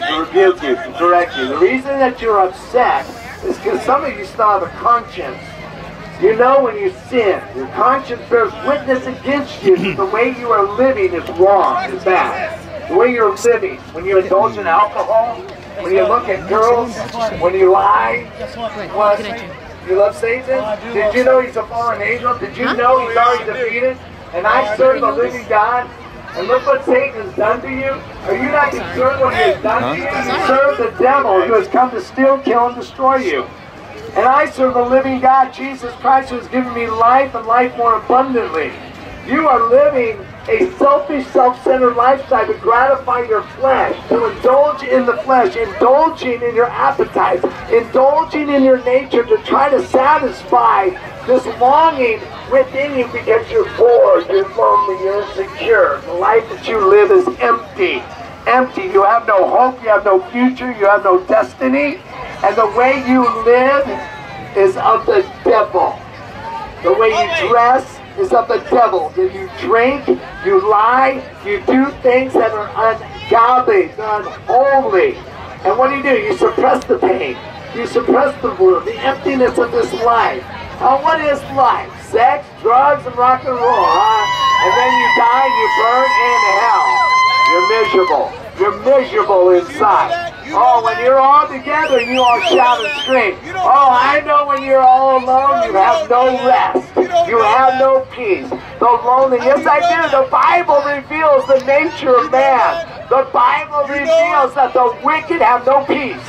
you, to rebuke you, to correct you. The reason that you're upset is because some of you still have a conscience. You know when you sin. Your conscience bears witness against you that the way you are living is wrong, is bad. The way you're living, when you indulge in alcohol, when you look at girls, when you lie, what? You love Satan? Did you know he's a fallen angel? Did you know he's already defeated? And I serve the living God. And look what Satan has done to you. Are you not concerned what he has done to you? You serve the devil who has come to steal, kill, and destroy you. And I serve the living God, Jesus Christ, who has given me life and life more abundantly. You are living a selfish, self-centered lifestyle to gratify your flesh, to indulge in the flesh, indulging in your appetites, indulging in your nature to try to satisfy this longing within you because you're bored, you're lonely, you're insecure. The life that you live is empty. Empty. You have no hope, you have no future, you have no destiny. And the way you live is of the devil. The way you dress is of the devil. If you drink, you lie, you do things that are ungodly, unholy. And what do you do? You suppress the pain. You suppress the wound, the emptiness of this life. Now, what is life? Sex, drugs, and rock and roll, huh? And then you die and you burn in hell. You're miserable. You're miserable inside. Oh, when you're all together, you all shout and scream. Oh, I know when you're all alone, you have no rest. You have no peace. The lonely. Yes, I do. The Bible reveals the nature of man. The Bible reveals that the wicked have no peace.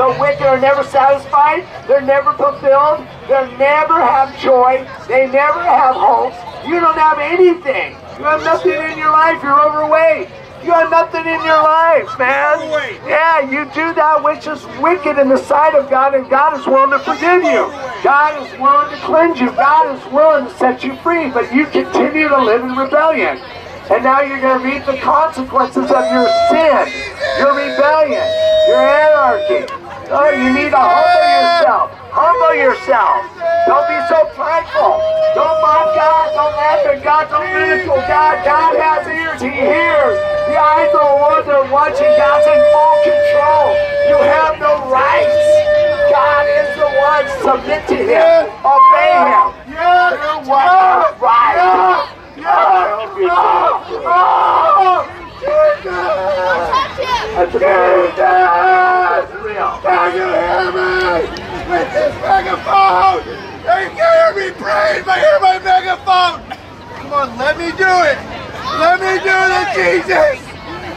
The wicked are never satisfied. They're never fulfilled. They never have joy. They never have hope. You don't have anything. You have nothing in your life. You're overweight. You have nothing in your life, man. Yeah, you do that which is wicked in the sight of God, and God is willing to forgive you. God is willing to cleanse you. God is willing to set you free, but you continue to live in rebellion. And now you're going to reap the consequences of your sin, your rebellion, your anarchy. Oh, you need to humble yourself. Humble yourself. Don't be so prideful. Don't mock God. Don't laugh at God. Don't ridicule God. God has ears. He hears. The eyes of the Lord are watching. God's in full control. You have no rights. God is the one. Submit to Him. Obey Him. You're what is right. I hope you That's real. That's real. Can you hear me? With this megaphone! They can hear me praise by hear my megaphone! Come on, let me do it! Let me do the Jesus!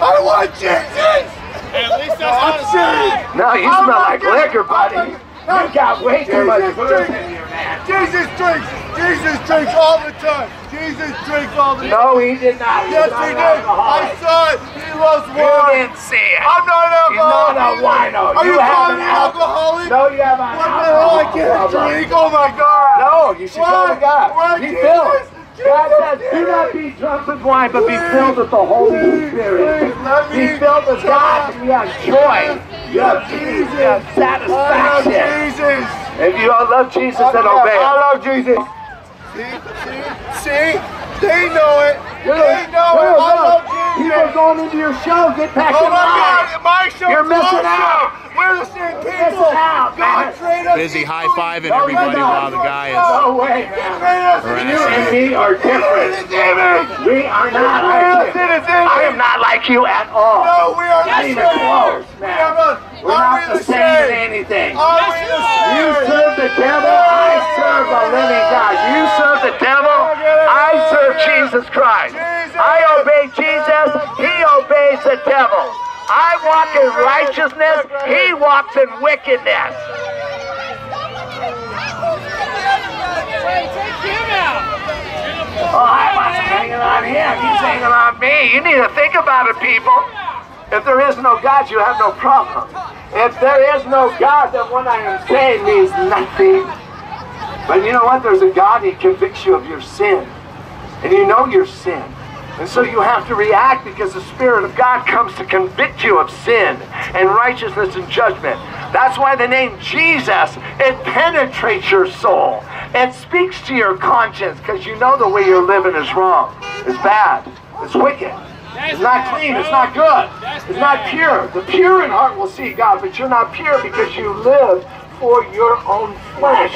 I want Jesus! Hey, at least that's not a Jesus! No, you smell like liquor, buddy. You got way too much Jesus booze drinks! in you, man. Jesus drinks! Jesus drinks all the time! Jesus drinks all the time! No, he did not. He's Yes, not he did! I saw it! He loves You wine! didn't see it. I'm not an He's not alcoholic! a wino. Are you have calling an me alcoholic? No, you have an What the hell? I can't drink! Oh my god! No, you should go to God. Be Jesus? filled. God Jesus, says, do not be drunk with wine, but be filled with the Holy Spirit. Let Be me filled with God, and you have joy. You have peace. You have I love satisfaction. Jesus! If you don't love Jesus, then obey I Him. love Jesus. See, see, see? They know it. They know it. I love People Jesus. going into your show. Get back Oh in my line. God, my show. You're missing my out. show. We're the same people. missing out, God man. trained us Busy high-fiving No, everybody you're while the guy is No way, He man. trained us You and me are different. We are not We are like you. citizens. I am not like you at all. No, we are Not the even same. close, man. are not. We're not the same in anything. Are we You serve the devil, I serve the living God. You serve the devil, I serve Jesus Christ. I obey Jesus, he obeys the devil. I walk in righteousness, he walks in wickedness. Oh, I wasn't hanging on him, he's hanging on me. You need to think about it, people. If there is no God, you have no problem. If there is no God, then what I am saying means nothing. But you know what? There's a God, He convicts you of your sin. And you know your sin. And so you have to react because the Spirit of God comes to convict you of sin and righteousness and judgment. That's why the name Jesus, it penetrates your soul. It speaks to your conscience because you know the way you're living is wrong, is bad, it's wicked. It's not clean. It's not good. It's not pure. The pure in heart will see God, but you're not pure because you live for your own flesh.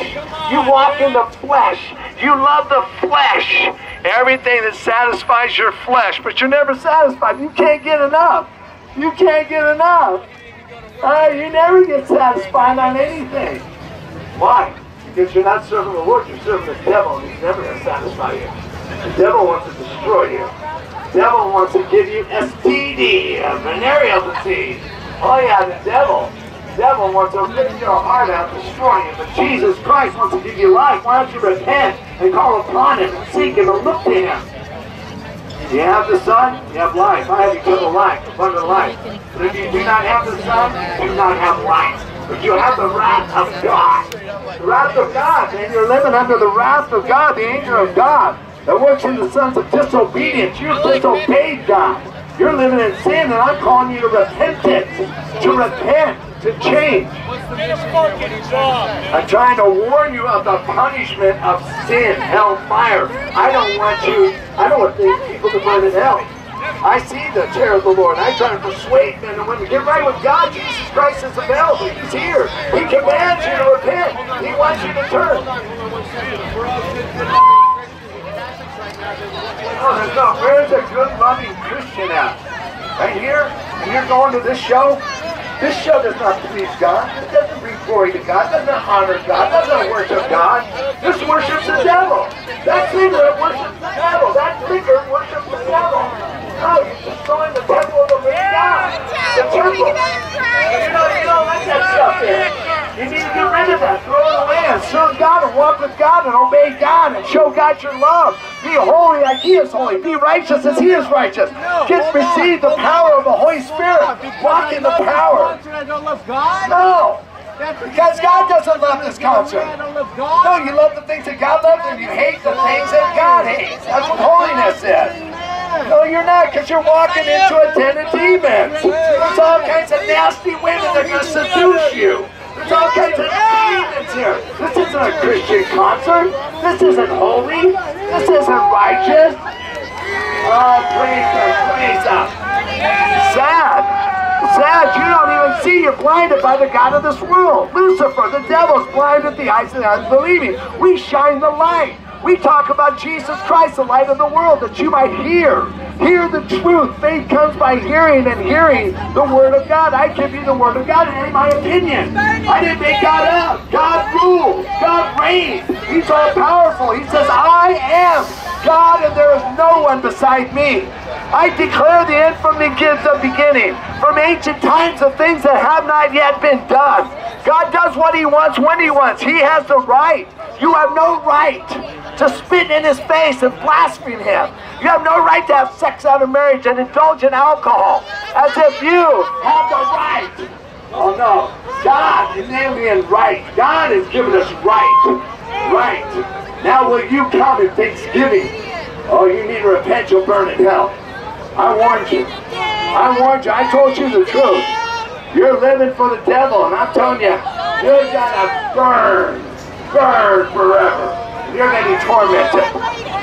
You walk in the flesh. You love the flesh. Everything that satisfies your flesh, but you're never satisfied. You can't get enough. You can't get enough. Uh, you never get satisfied on anything. Why? Because you're not serving the Lord, you're serving the devil, and he's never going to satisfy you. The devil wants to destroy you. The devil wants to give you STD, a venereal disease. Oh yeah, the devil. The devil wants to rip your heart out, destroy you. But Jesus Christ wants to give you life. Why don't you repent and call upon him and seek him and look to him? You have the Son, you have life. I have eternal life, abundant life. But if you do not have the Son, you do not have life. But you have the wrath of God. The wrath of God, and you're living under the wrath of God, the anger of God that works in the sons of disobedience. You disobeyed God. You're living in sin, and I'm calling you to repentance, to repent, to change. I'm trying to warn you of the punishment of sin, hellfire. I don't want you, I don't want these people to burn in hell. I see the terror of the Lord. I try to persuade men and women, get right with God. Jesus Christ is available. He's here. He commands you to repent. He wants you to turn. Oh, no, where's a good, loving Christian at? Right here? And you're going to this show? This show does not please God. It doesn't bring glory to God. It doesn't honor God. It doesn't worship God. This worships the devil. That cigarette worships the devil. That liquor worships the devil. No, you're destroying the temple of the living God. The temple. You know, you don't let that stuff in. You need to get rid of that. Throw it away and serve God and walk with God and obey God and show God your love. Be holy like He is holy. Be righteous as He is righteous. Get receive the power of the Holy Spirit. Walk in the power. No. Because God doesn't love this concert. No, you love the things that God loves and you hate the things that God hates. That's what holiness is. No, you're not, because you're walking into a den of demons. There's all kinds of nasty women that are going to seduce you. There's all kinds of demons here. This isn't a Christian concert. This isn't holy. This isn't righteous. Oh, praise God, praise God. Sad. Sad, you don't even see. You're blinded by the God of this world. Lucifer, the devil's blinded the eyes of the unbelieving. We shine the light. We talk about Jesus Christ, the light of the world, that you might hear. Hear the truth. Faith comes by hearing and hearing the Word of God. I give you the Word of God, and in my opinion. I didn't make God up. God rules. God reigns. He's all powerful. He says, I am God, and there is no one beside me. I declare the end from the beginning, from ancient times of things that have not yet been done. God does what he wants when he wants. He has the right. You have no right to spit in his face and blaspheme him. You have no right to have sex out of marriage and indulge in alcohol as if you have the right. Oh no. God is alien right. God has given us right. Right. Now will you come in thanksgiving? Oh, you need to repent, you'll burn in hell. I warned you. I warned you. I told you the truth. You're living for the devil, and I'm telling you, you're gonna burn, burn forever. You're gonna be tormented.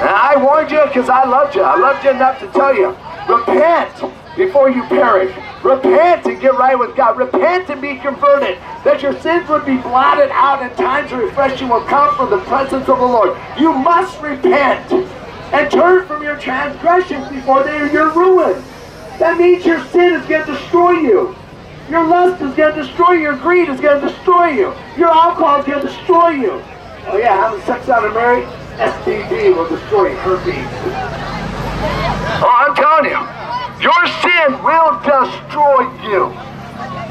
And I warned you because I loved you. I loved you enough to tell you, repent before you perish. Repent and get right with God. Repent and be converted, that your sins would be blotted out and times of refreshing will come from the presence of the Lord. You must repent and turn from your transgressions before they are your ruin. That means your sin is going to destroy you. Your lust is going to destroy you. Your greed is going to destroy you. Your alcohol is going to destroy you. Oh yeah, having sex out of marriage, STD will destroy. Herpes. Oh, I'm telling you, your sin will destroy you.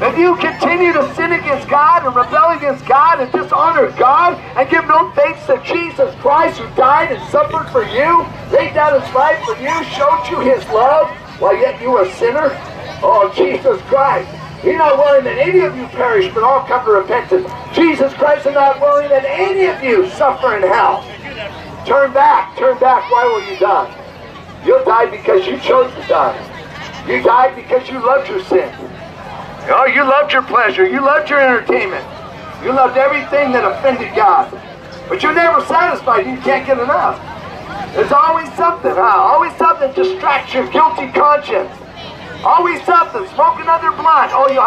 If you continue to sin against God and rebel against God and dishonor God and give no thanks to Jesus Christ who died and suffered for you, laid down his life for you, showed you his love, while yet you were a sinner, oh, Jesus Christ. He's not willing that any of you perish, but all come to repentance. Jesus Christ is not willing that any of you suffer in hell. Turn back, turn back. Why will you die? You'll die because you chose to die. You died because you loved your sin. Oh, you loved your pleasure. You loved your entertainment. You loved everything that offended God. But you're never satisfied. You can't get enough. There's always something, huh? Always something distracts your guilty conscience. Always tough. something. Smoke another blunt. Oh, you